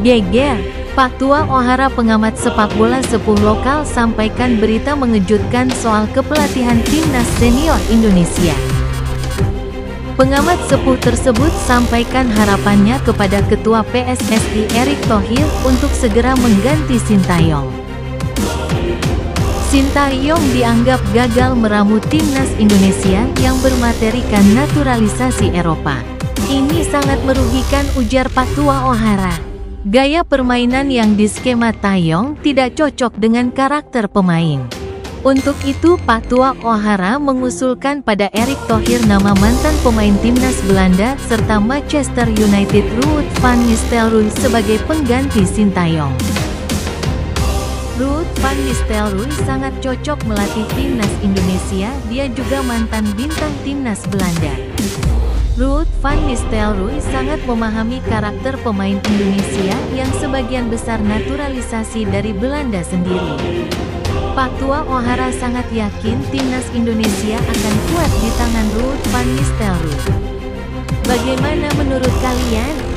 Geger, Pak Tua Ohara pengamat sepak bola sepuh lokal sampaikan berita mengejutkan soal kepelatihan timnas senior Indonesia. Pengamat sepuh tersebut sampaikan harapannya kepada Ketua PSSI Erick Thohir untuk segera mengganti Sintayong. Sintayong dianggap gagal meramu timnas Indonesia yang bermaterikan naturalisasi Eropa. Ini sangat merugikan ujar Pak Tua Ohara. Gaya permainan yang di skema Tayong tidak cocok dengan karakter pemain. Untuk itu Pak Tua Ohara mengusulkan pada Erick Thohir nama mantan pemain timnas Belanda serta Manchester United Ruud van Nistelrooy sebagai pengganti Sintayong. Ruud van Nistelrooy sangat cocok melatih timnas Indonesia, dia juga mantan bintang timnas Belanda. Ruud van Nistelrooy sangat memahami karakter pemain Indonesia yang sebagian besar naturalisasi dari Belanda sendiri. Pak Tua Ohara sangat yakin timnas Indonesia akan kuat di tangan Ruud van Nistelrooy. Bagaimana menurut kalian?